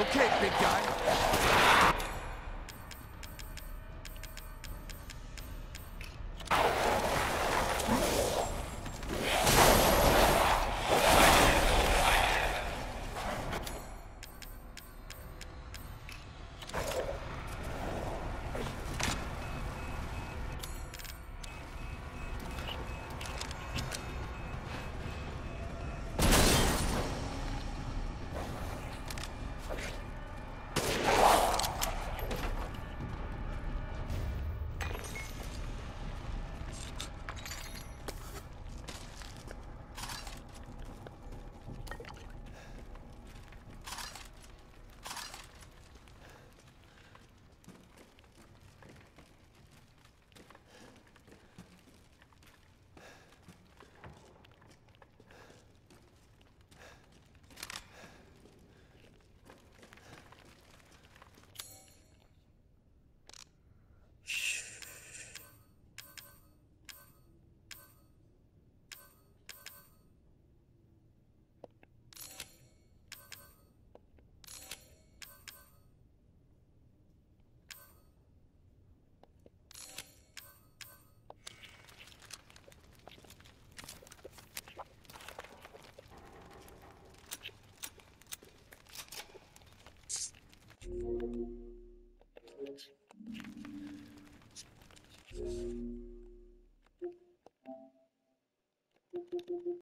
okay, big guy?